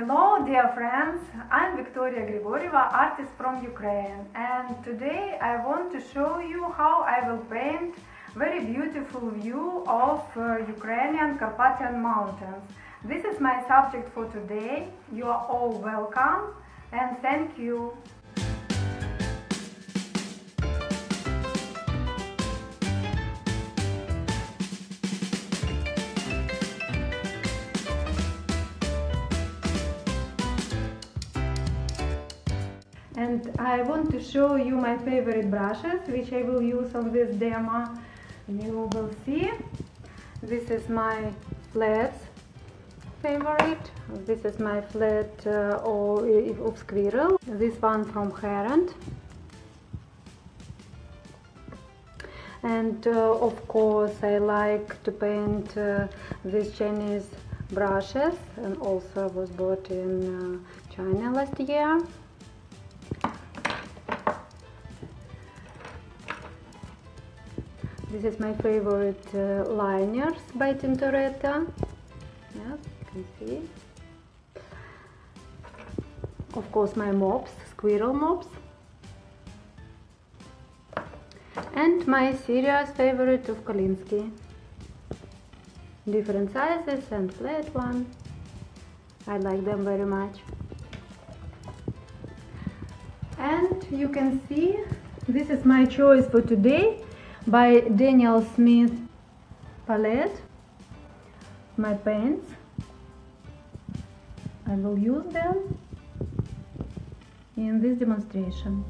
Hello, dear friends. I'm Victoria Grigorieva, artist from Ukraine, and today I want to show you how I will paint very beautiful view of uh, Ukrainian Carpathian mountains. This is my subject for today. You are all welcome and thank you. And I want to show you my favorite brushes which I will use on this demo. You will see. This is my flat favorite. This is my flat uh, of squirrel. This one from Herent and. Uh, of course I like to paint uh, these Chinese brushes. And also was bought in uh, China last year This is my favorite uh, liners by Tintoretto. Yes, you can see. Of course my mops, squirrel mops. And my serious favorite of Kolinsky. Different sizes and flat one. I like them very much. And you can see this is my choice for today by Daniel Smith palette my paints I will use them in this demonstration